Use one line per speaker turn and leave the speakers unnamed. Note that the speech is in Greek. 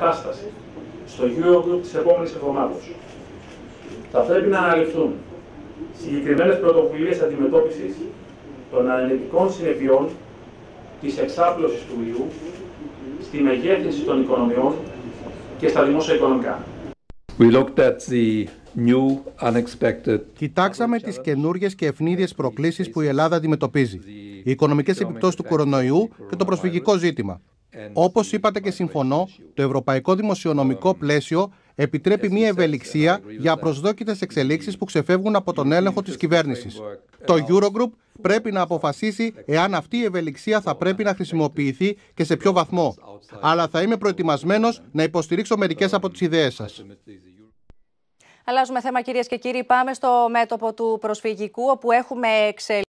κατάσταση στο Eurogroup της επόμενης εβδομάδας. Θα πρέπει να αναλυφθούν συγκεκριμένες πρωτοβουλίες αντιμετώπισης των αρνητικών συνεπειών της εξάπλωσης του ιού στη μεγέθυνση των οικονομιών και στα δημόσια οικονομικά.
We looked at the new unexpected
Κοιτάξαμε τις καινούργιες και ευνίδιες προκλήσεις που η Ελλάδα αντιμετωπίζει. Οι οικονομικές επιπτώσεις του κορονοϊού και το προσφυγικό ζήτημα. Όπως είπατε και συμφωνώ, το ευρωπαϊκό δημοσιονομικό πλαίσιο επιτρέπει μια ευελιξία για απροσδόκητες εξελίξεις που ξεφεύγουν από τον έλεγχο της κυβέρνησης. Το Eurogroup πρέπει να αποφασίσει εάν αυτή η ευελιξία θα πρέπει να χρησιμοποιηθεί και σε ποιο βαθμό. Αλλά θα είμαι προετοιμασμένος να υποστηρίξω μερικές από τις ιδέες σας.
Αλλάζουμε θέμα κυρίες και κύριοι. Πάμε στο μέτωπο του προσφυγικού όπου έχουμε εξελίξει.